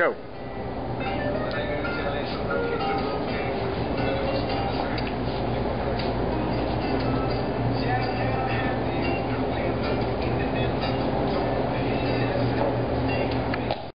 Go.